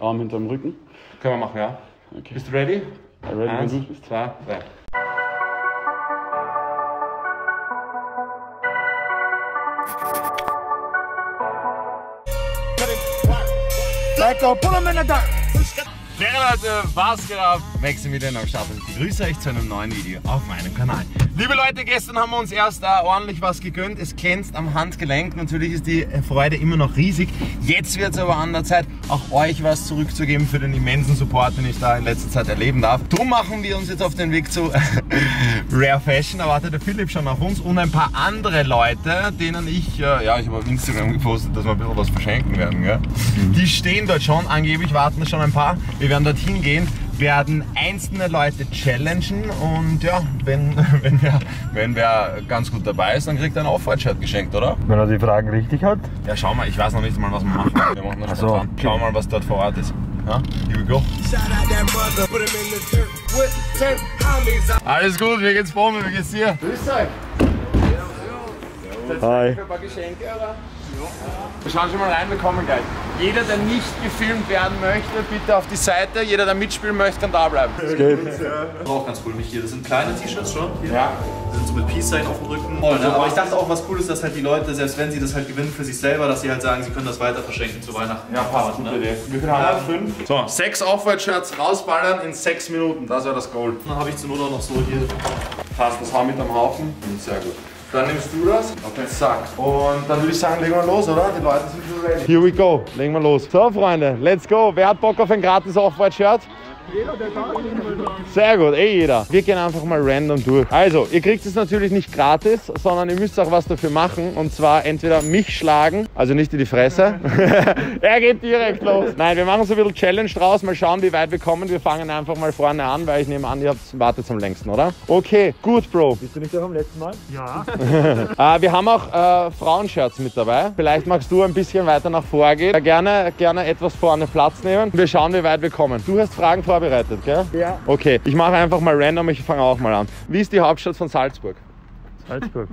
Arm hinterm Rücken. Können wir machen, ja. Okay. Bist du ready? ready, wenn Eins, du bist. zwei, drei. Schnell Leute, was geht ab? Maxi wieder am Start und ich begrüße euch zu einem neuen Video auf meinem Kanal. Liebe Leute, gestern haben wir uns erst äh, ordentlich was gegönnt. Es glänzt am Handgelenk. Natürlich ist die Freude immer noch riesig. Jetzt wird es aber an der Zeit, auch euch was zurückzugeben für den immensen Support, den ich da in letzter Zeit erleben darf. Drum machen wir uns jetzt auf den Weg zu Rare Fashion. Da wartet der Philipp schon auf uns und ein paar andere Leute, denen ich, äh, ja, ich habe auf Instagram gepostet, dass wir ein bisschen was verschenken werden. Gell? Die stehen dort schon, angeblich warten schon ein paar. Wir werden dorthin gehen, werden einzelne Leute challengen und ja, wenn, wenn, wer, wenn wer ganz gut dabei ist, dann kriegt er ein Off-White-Shirt geschenkt, oder? Wenn er die Fragen richtig hat. Ja, schau mal, ich weiß noch nicht mal, was wir machen. Wir machen das so. Schau mal, was dort vor Ort ist. Ja, here we go. Alles gut, wie geht's vor mir, wie geht's dir? Grüß euch. Hi. Ein paar Geschenke, oder? Wir schauen schon mal rein, wir kommen gleich. Jeder, der nicht gefilmt werden möchte, bitte auf die Seite. Jeder, der mitspielen möchte, kann da bleiben. Es geht. Das ist auch ganz cool, Michi. Das sind kleine T-Shirts schon. Hier. Ja. Die sind so mit Peace-Sign auf dem Rücken. Ja, aber ich dachte auch, was cool ist, dass halt die Leute, selbst wenn sie das halt gewinnen für sich selber, dass sie halt sagen, sie können das weiter verschenken zu Weihnachten. Ja, passt, gute Idee. Wie viel haben wir? Fünf. So, sechs Off-White-Shirts rausballern in sechs Minuten. Das wäre das Goal. Dann habe ich zur Not auch noch so hier. Passt, das Haar mit am Haufen. Sehr gut. Dann nimmst du das. Okay. Zack. Und dann würde ich sagen, legen wir los, oder? Die Leute sind schon ready. Here we go. Legen wir los. So, Freunde, let's go. Wer hat Bock auf ein gratis Off-White-Shirt? Sehr gut, eh jeder. Wir gehen einfach mal random durch. Also, ihr kriegt es natürlich nicht gratis, sondern ihr müsst auch was dafür machen. Und zwar entweder mich schlagen, also nicht in die Fresse. er geht direkt los. Nein, wir machen so ein bisschen Challenge draus. Mal schauen, wie weit wir kommen. Wir fangen einfach mal vorne an, weil ich nehme an, ihr habt wartet am längsten, oder? Okay, gut, Bro. Bist du nicht auch am letzten Mal? Ja. Äh, wir haben auch äh, Frauenshirts mit dabei. Vielleicht magst du ein bisschen weiter nach vorgehen. Gerne, gerne etwas vorne Platz nehmen. Wir schauen, wie weit wir kommen. Du hast Fragen vorbereitet, gell? Ja. Okay, ich mache einfach mal random. Ich fange auch mal an. Wie ist die Hauptstadt von Salzburg? Salzburg.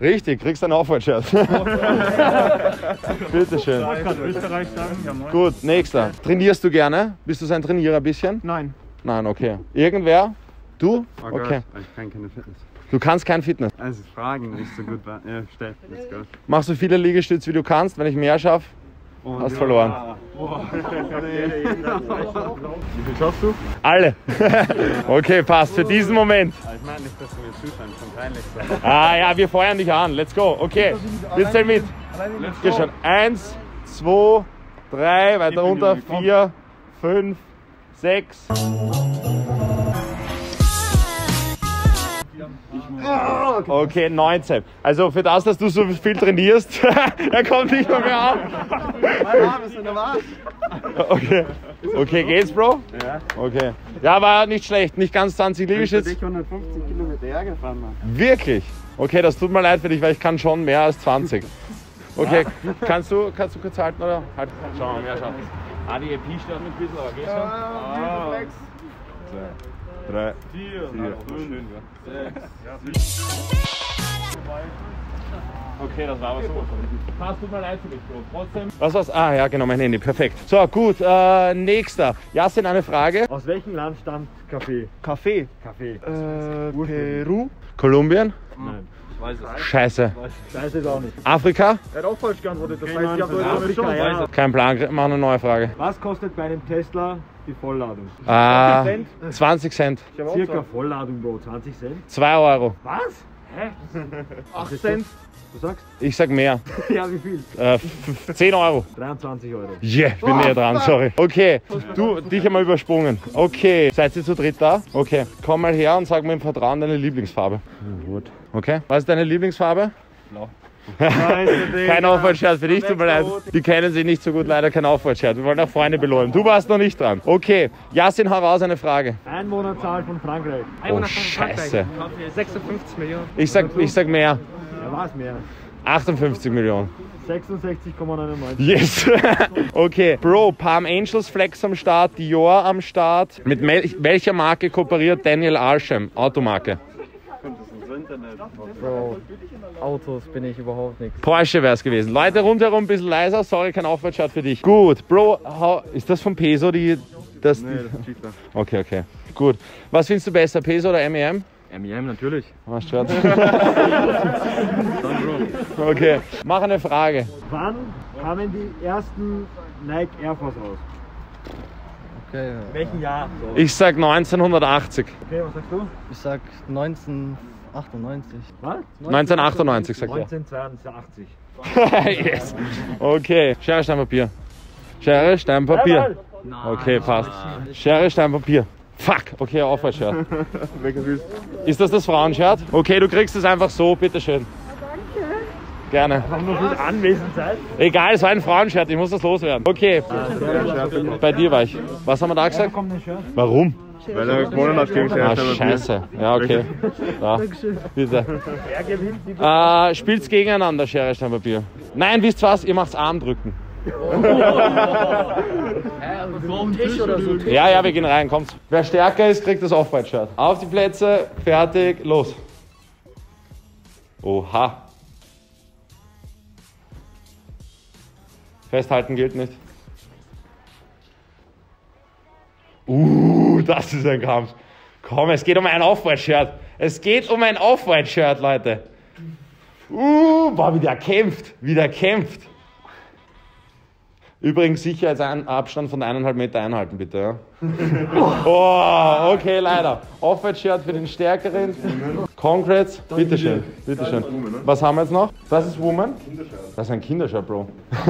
Richtig, kriegst ein Aufwärtsshirt. Bitteschön. Ich kann Österreich sagen. Ja, moin. Gut, nächster. Trainierst du gerne? Bist du so ein Trainierer ein bisschen? Nein. Nein, okay. Irgendwer? Du? Oh Gott, Okay. ich kann keine Fitness. Du kannst kein Fitness. Also Fragen nicht so gut war. Ja, stell, let's go. Machst so viele Liegestütze wie du kannst. Wenn ich mehr schaffe, Und hast verloren. Wie viel schaffst du? Alle. okay, passt. Für diesen Moment. Ich meine nicht, dass du mir zuschauen, schon peinlich sein. Ah ja, wir feuern dich an. Let's go. Okay, wir zählen mit. Geh schon. Eins, zwei, drei, weiter runter. Vier, fünf, sechs. Okay, 19. Also für das, dass du so viel trainierst, er kommt nicht mehr, mehr an. Okay. okay, geht's, Bro? Ja. Okay. Ja, war nicht schlecht. Nicht ganz 20 Ich bin Liegestütze. dich 150 Kilometer Ärger gefahren, Mann. Wirklich? Okay, das tut mir leid für dich, weil ich kann schon mehr als 20. Okay, kannst du, kannst du kurz halten oder? Halt. Schau mal, mehr schauen. Ah, die EP stört mich ein bisschen, aber geht schon. Zwei, drei, vier, fünf, Okay, das war aber so. Passt, tut mir leid für dich, Bro. Trotzdem. Was war's? Ah, ja, genau, mein Handy. Perfekt. So, gut. Äh, nächster. Jasin, eine Frage. Aus welchem Land stammt Kaffee? Kaffee. Kaffee. Äh, Peru. Kolumbien. Nein. Scheiße. Weiß es auch nicht. Afrika? Er hat auch falsch geantwortet. Das heißt, ich habe Afrika, Afrika, ja. Kein Plan, mach eine neue Frage. Was kostet bei einem Tesla die Vollladung? Ah, Cent? 20 Cent. Circa Vollladung, Bro. 20 Cent? 2 Euro. Was? Hä? 8 Cent? Du sagst? Ich sag mehr. Ja, wie viel? Äh, f- 10 Euro. 23 Euro. Yeah, ich bin näher dran, sorry. Okay, du, dich einmal übersprungen. Okay, seid ihr zu dritt da? Okay, komm mal her und sag mir im Vertrauen deine Lieblingsfarbe. Gut. Okay, was ist deine Lieblingsfarbe? Blau. Kein Aufwärtsshirt für dich, tut mir leid. Die kennen sich nicht so gut, leider kein Aufwärtsshirt. Wir wollen auch Freunde belohnen. Du warst noch nicht dran. Okay, Jasin, hau raus eine Frage. Einwohnerzahl von Frankreich. Oh, scheiße. 56 Millionen. Ich sag, ich sag mehr. Ja, war es mehr. 58 Millionen. 66,99. Yes. okay. Bro, Palm Angels Flex am Start, Dior am Start. Mit welcher Marke kooperiert Daniel Arsham? Automarke. Drin? Bro, Autos bin ich überhaupt nichts. Porsche wäre es gewesen. Leute rundherum ein bisschen leiser. Sorry, kein Aufwärtsschaut für dich. Gut, Bro, hau- ist das von Peso die. Das, Nee, das ist Cheater. Okay, okay. Gut. Was findest du besser, Peso oder MEM? MEM natürlich. Was schaut? Okay. Mach eine Frage. Wann kamen die ersten Nike Air Force raus? Okay, In welchem Jahr? So. Ich sag 1980. Okay, was sagst du? ich sag 1998. Was? 1998 sagt er. 1982. yes. Okay. Schere, Stein, Papier. Schere, Stein, Papier. Okay, passt. Schere, Stein, Papier. Fuck. Okay, Aufwärtsshirt. Ist das das Frauenshirt? Okay, du kriegst es einfach so, bitteschön. Gerne. Haben wir gut anwesend sein? Egal, es war ein Frauenshirt, ich muss das loswerden. Okay, bei dir war ich. Was haben wir da gesagt? Kommt ein Shirt. Warum? Weil er gewonnen hat gegen Ah, scheiße. Ja, okay. Ja, bitte. Wer gewinnt die Äh, spielt's gegeneinander, Schere, Stein, Papier. Nein, wisst was? Ihr macht's Armdrücken. Ja, ja, wir gehen rein, kommt. Wer stärker ist, kriegt das Off-White-Shirt. Auf die Plätze, fertig, los. Oha. Festhalten gilt nicht. Uh, das ist ein Kampf. Komm, es geht um ein Off-White-Shirt. Es geht um ein Off-White-Shirt, Leute. Uh, boah, wie der kämpft. Wie der kämpft. Übrigens Sicherheitsabstand von eineinhalb Meter einhalten, bitte. Ja? Oh, okay, leider. Off-White-Shirt für den Stärkeren. Congrats, bitteschön, bitteschön. Was haben wir jetzt noch? Das ist Woman? Das ist ein Kindershirt, Bro.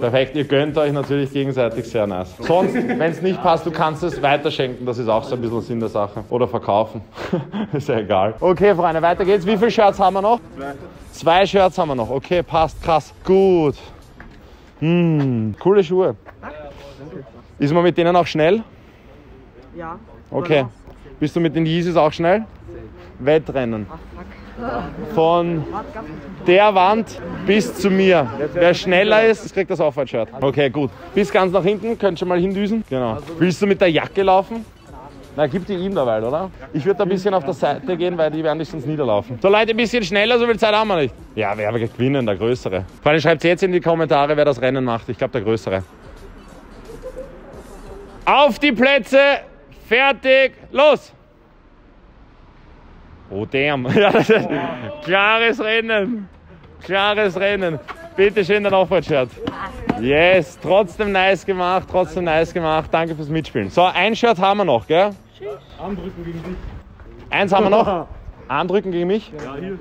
Perfekt, ihr gönnt euch natürlich gegenseitig sehr nice. Sonst, wenn es nicht passt, du kannst es weiterschenken, das ist auch so ein bisschen Sinn der Sache. Oder verkaufen. ist ja egal. Okay, Freunde, weiter geht's. Wie viele Shirts haben wir noch? Zwei Shirts haben wir noch. Okay, passt, krass. Gut. Hm, coole Schuhe. Ist man mit denen auch schnell? Ja. Okay. Bist du mit den Yeezys auch schnell? Wettrennen. Von der Wand bis zu mir. Wer schneller ist, kriegt das Aufwärtsshirt. Okay, gut. Bis ganz nach hinten, könnt schon mal hindüsen. Genau. Willst du mit der Jacke laufen? Na, gib die ihm derweil, oder? Ich würde da ein bisschen auf der Seite gehen, weil die werden dich sonst niederlaufen. So Leute, ein bisschen schneller, so viel Zeit haben wir nicht. Ja, wer wird gewinnen? Der Größere. Vor allem schreibt jetzt in die Kommentare, wer das Rennen macht. Ich glaube, der Größere. Auf die Plätze, fertig, los! Oh damn. Ja, das ist klares Rennen. Klares Rennen. Bitte schön dein Aufwärtsshirt. Yes, trotzdem nice gemacht, trotzdem nice gemacht. Danke fürs Mitspielen. So, ein Shirt haben wir noch, gell? Armdrücken gegen dich. Eins haben wir noch. Armdrücken gegen mich? Ja, hier.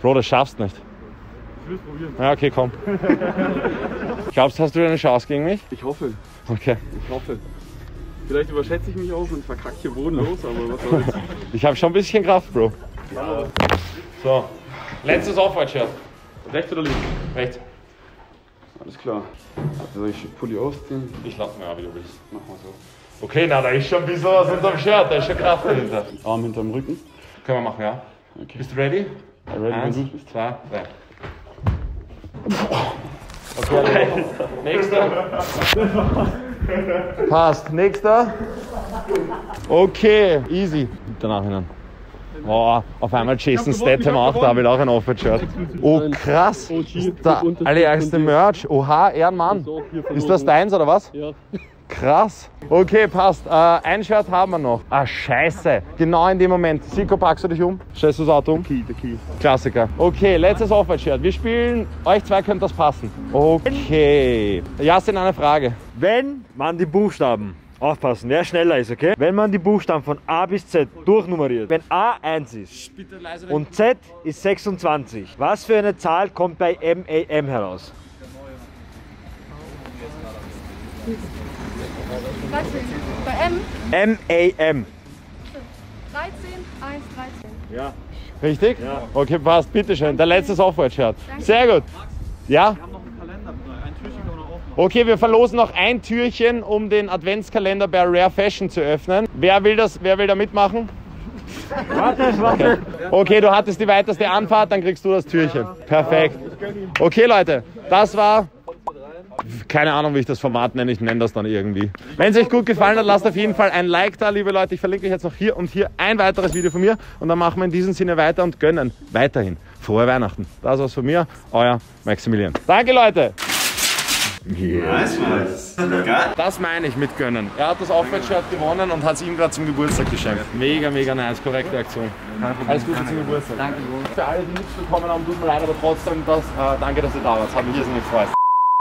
Bro, das schaffst nicht. Ich will es probieren. Ja, okay, komm. Glaubst du, hast du eine Chance gegen mich? Ich hoffe, Okay. ich hoffe. Vielleicht überschätze ich mich auch und verkacke hier bodenlos, aber was soll's. Ich habe schon ein bisschen Kraft, Bro. So, letztes Aufwärtsshirt. Rechts oder links? Rechts. Alles klar. Also ich Pulli ausziehen, Ich lass mir auch, wie du willst. mach mal so. Okay, na, da ist schon ein bisschen was unterm Shirt, da ist schon Kraft dahinter. Arm hinterm Rücken. Können wir machen, ja? Okay. Bist du ready? ready, wenn Eins, du bist. zwei, drei. Okay, nächster. Passt. Nächster. Okay, easy. Danach hinein. Boah, auf einmal Jason Statham auch da, will auch ein Offer-Shirt. Oh krass, ist der allererste Merch. Oha, Ehrenmann. Ist das deins oder was? Ja. Krass. Okay, passt. Äh, ein Shirt haben wir noch. Ah, scheiße. Genau in dem Moment. Siko, packst du dich um? Stellst du das Auto um? Key, the key. Klassiker. Okay, letztes Off-White-Shirt. Wir spielen, euch zwei könnte das passen. Okay. Jasin, eine Frage. Wenn man die Buchstaben, aufpassen, wer schneller ist, okay? Wenn man die Buchstaben von A bis Z durchnummeriert, wenn A 1 ist und Z ist 26, was für eine Zahl kommt bei MAM heraus? 13. Bei M MAM. 13, 1, 13. Ja. Richtig? Ja. Okay, passt. Bitteschön. Der letzte Off-White-Shirt. Sehr gut. Ja? Wir haben noch einen Kalender, ein Türchen können wir noch aufmachen. Okay, wir verlosen noch ein Türchen, um den Adventskalender bei Rare Fashion zu öffnen. Wer will das? Wer will da mitmachen? Warte, warte. Okay, du hattest die weiteste Anfahrt, dann kriegst du das Türchen. Perfekt. Okay, Leute, das war Keine Ahnung, wie ich das Format nenne, ich nenne das dann irgendwie. Wenn es euch gut gefallen hat, lasst auf jeden Fall ein Like da, liebe Leute. Ich verlinke euch jetzt noch hier und hier ein weiteres Video von mir und dann machen wir in diesem Sinne weiter und gönnen weiterhin frohe Weihnachten. Das war's von mir, euer Maximilian. Danke, Leute! Nice, Mann. Geil. Das meine ich mit gönnen. Er hat das Off-White-Shirt gewonnen und hat es ihm gerade zum Geburtstag geschenkt. Mega, mega nice, korrekte Aktion. Alles Gute zum Geburtstag. Danke. Für alle, die nichts bekommen haben, tut mir leid, aber trotzdem, das, äh, danke, dass ihr da wart. Hat mich irrsinnig gefreut.